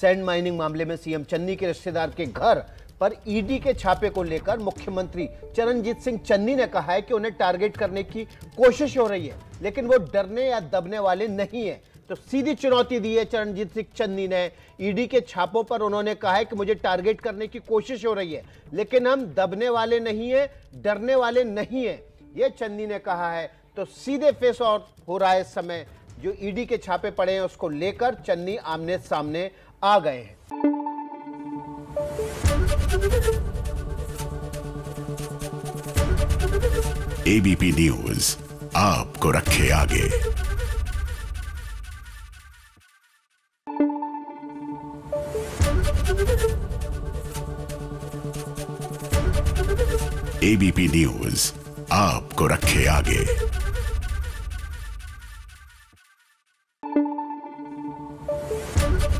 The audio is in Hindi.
सैंड माइनिंग मामले में सीएम चन्नी के रिश्तेदार के घर पर ईडी के छापे को लेकर मुख्यमंत्री चरणजीत सिंह चन्नी ने कहा है कि उन्हें टारगेट करने की कोशिश हो रही है, लेकिन वो डरने या दबने वाले नहीं है। तो सीधी चुनौती दी है चरणजीत सिंह चन्नी ने। ईडी के छापों पर उन्होंने कहा है कि मुझे टारगेट करने की कोशिश हो रही है, लेकिन हम दबने वाले नहीं है, डरने वाले नहीं है, ये चन्नी ने कहा है। तो सीधे फेस ऑफ़ हो रहा है इस समय, जो ईडी के छापे पड़े हैं उसको लेकर चन्नी आमने सामने आ गए हैं। एबीपी न्यूज़ आपको रखे आगे। एबीपी न्यूज़ आपको रखे आगे।